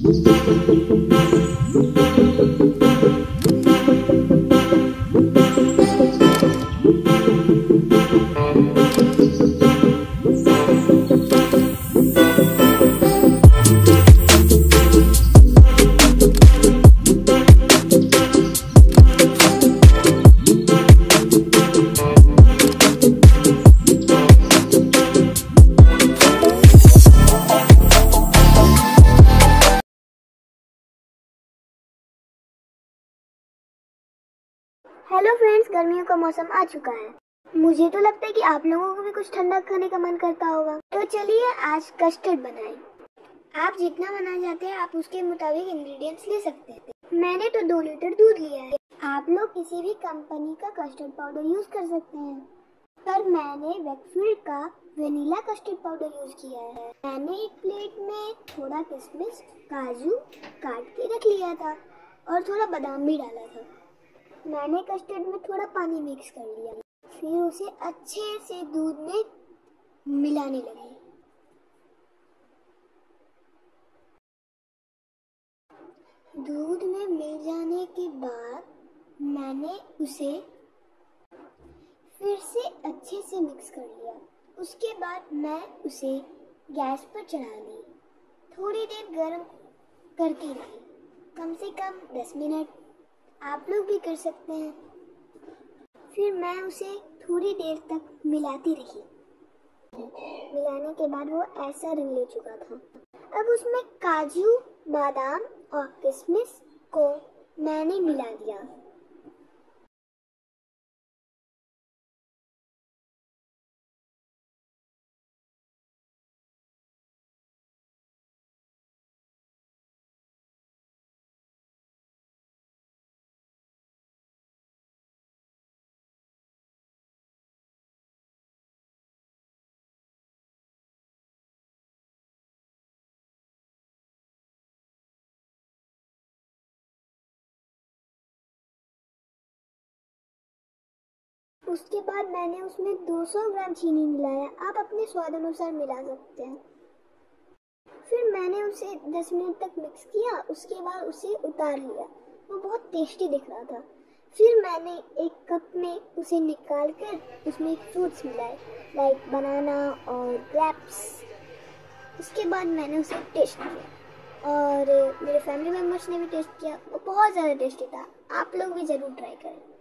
Música hello friends गर्मियों का मौसम आ चुका है। मुझे तो लगता है कि आप लोगों को भी कुछ ठंडा खाने का मन करता होगा। तो चलिए आज कस्टर्ड बनाएँ। आप जितना बनाना चाहते हैं, आप उसके मुताबिक इंग्रेडिएंट्स ले सकते हैं। मैंने तो दो लीटर दूध लिया है। आप लोग किसी भी कंपनी का कस्टर्ड पाउडर यूज़ कर सकते हैं। पर मैंने वेकफील्ड का वेनिला कस्टर्ड पाउडर यूज़ किया है। मैंने एक प्लेट में थोड़ा किशमिश काजू काट के रख लिया था और थोड़ा बादाम भी डाला था। मैंने कस्टर्ड में थोड़ा पानी मिक्स कर लिया। फिर उसे अच्छे से दूध में मिलाने लगी। दूध में मिल जाने के बाद मैंने उसे फिर से अच्छे से मिक्स कर लिया। उसके बाद मैं उसे गैस पर चढ़ा दी। थोड़ी देर गर्म करती रही। कम से कम दस मिनट आप लोग भी कर सकते हैं। फिर मैं उसे थोड़ी देर तक मिलाती रही। मिलाने के बाद वो ऐसा रंग ले चुका था। अब उसमें काजू, बादाम और किशमिश को मैंने मिला दिया। उसके बाद मैंने उसमें 200 ग्राम चीनी मिलाया। आप अपने स्वाद अनुसार मिला सकते हैं। फिर मैंने उसे 10 मिनट तक मिक्स किया, उसके बाद उसे उतार लिया। वो बहुत टेस्टी दिख रहा था। फिर मैंने एक कप में उसे निकाल कर उसमें फ्रूट्स मिलाए लाइक बनाना और ग्रेप्स उसके बाद मैंने उसे टेस्ट किया। और मेरे फैमिली मेंबर्स ने भी टेस्ट किया। वो बहुत ज़्यादा टेस्टी था। आप लोग भी ज़रूर ट्राई करें।